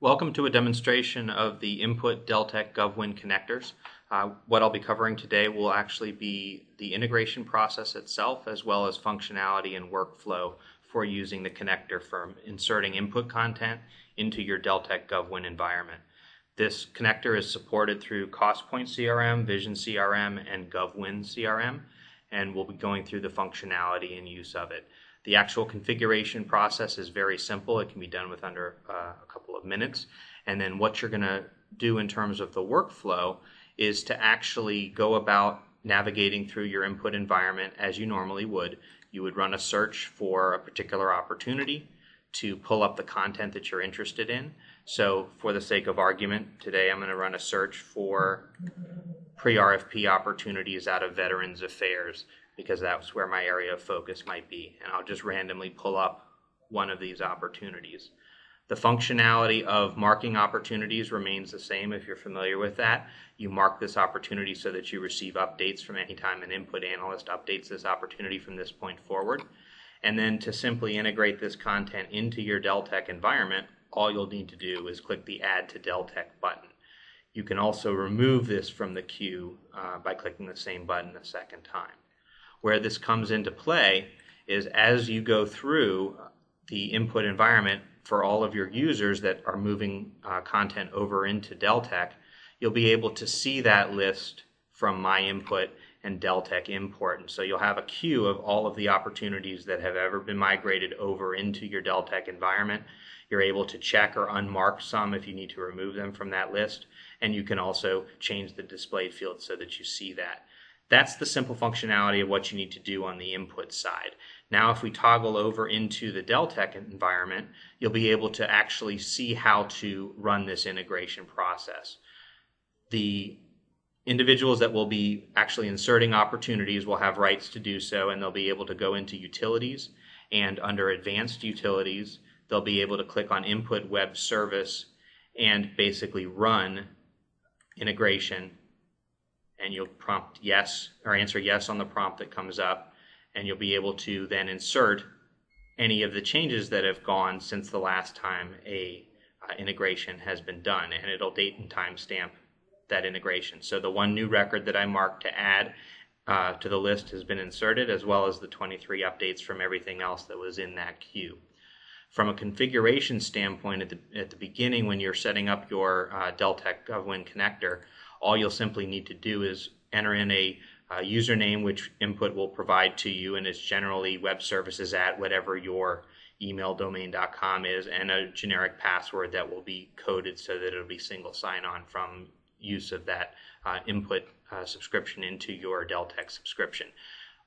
Welcome to a demonstration of the Input Deltek GovWin connectors. Uh, what I'll be covering today will actually be the integration process itself as well as functionality and workflow for using the connector for inserting input content into your Deltek GovWin environment. This connector is supported through CostPoint CRM, Vision CRM, and GovWin CRM, and we'll be going through the functionality and use of it. The actual configuration process is very simple. It can be done with under uh, a couple of minutes. And then what you're going to do in terms of the workflow is to actually go about navigating through your input environment as you normally would. You would run a search for a particular opportunity to pull up the content that you're interested in. So, for the sake of argument, today I'm going to run a search for pre RFP opportunities out of Veterans Affairs because that's where my area of focus might be. And I'll just randomly pull up one of these opportunities. The functionality of marking opportunities remains the same if you're familiar with that. You mark this opportunity so that you receive updates from any time an input analyst updates this opportunity from this point forward. And then to simply integrate this content into your Deltek environment, all you'll need to do is click the Add to Deltek button. You can also remove this from the queue uh, by clicking the same button a second time. Where this comes into play is as you go through the input environment for all of your users that are moving uh, content over into Deltek, you'll be able to see that list from My Input and Deltek Import. And so you'll have a queue of all of the opportunities that have ever been migrated over into your Deltek environment. You're able to check or unmark some if you need to remove them from that list. And you can also change the display field so that you see that. That's the simple functionality of what you need to do on the input side. Now, if we toggle over into the Deltek environment, you'll be able to actually see how to run this integration process. The individuals that will be actually inserting opportunities will have rights to do so, and they'll be able to go into utilities, and under advanced utilities, they'll be able to click on input web service and basically run integration and you'll prompt yes or answer yes on the prompt that comes up, and you'll be able to then insert any of the changes that have gone since the last time a uh, integration has been done, and it'll date and timestamp that integration. So the one new record that I marked to add uh, to the list has been inserted, as well as the 23 updates from everything else that was in that queue. From a configuration standpoint, at the, at the beginning, when you're setting up your uh, Deltek GovWin connector, all you'll simply need to do is enter in a uh, username which input will provide to you and it's generally web services at whatever your email domain.com is and a generic password that will be coded so that it'll be single sign-on from use of that uh, input uh, subscription into your Deltek subscription.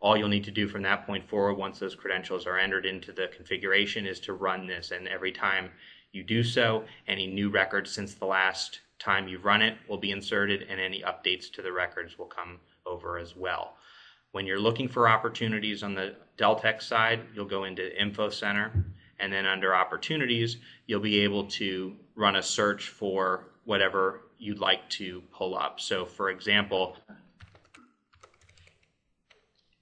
All you'll need to do from that point forward once those credentials are entered into the configuration is to run this and every time you do so, any new records since the last time you've run it will be inserted and any updates to the records will come over as well. When you're looking for opportunities on the Deltek side, you'll go into Info Center and then under opportunities, you'll be able to run a search for whatever you'd like to pull up. So for example,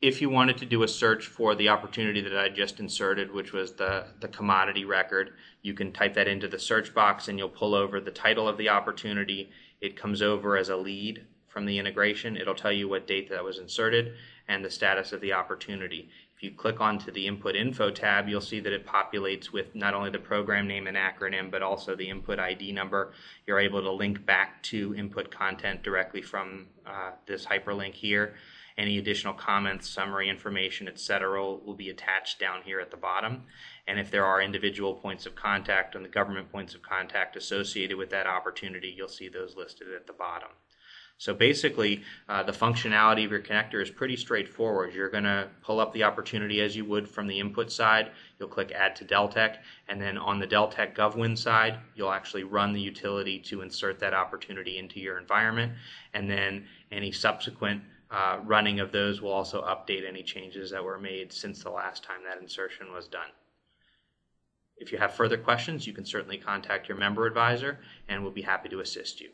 if you wanted to do a search for the opportunity that I just inserted, which was the, the commodity record, you can type that into the search box and you'll pull over the title of the opportunity. It comes over as a lead from the integration. It'll tell you what date that was inserted and the status of the opportunity. If you click onto the input info tab, you'll see that it populates with not only the program name and acronym, but also the input ID number. You're able to link back to input content directly from uh, this hyperlink here. Any additional comments, summary information, etc., will be attached down here at the bottom. And if there are individual points of contact and the government points of contact associated with that opportunity, you'll see those listed at the bottom. So basically, uh, the functionality of your connector is pretty straightforward. You're going to pull up the opportunity as you would from the input side. You'll click Add to Deltek, and then on the Deltek GovWin side, you'll actually run the utility to insert that opportunity into your environment, and then any subsequent uh, running of those will also update any changes that were made since the last time that insertion was done. If you have further questions, you can certainly contact your member advisor and we'll be happy to assist you.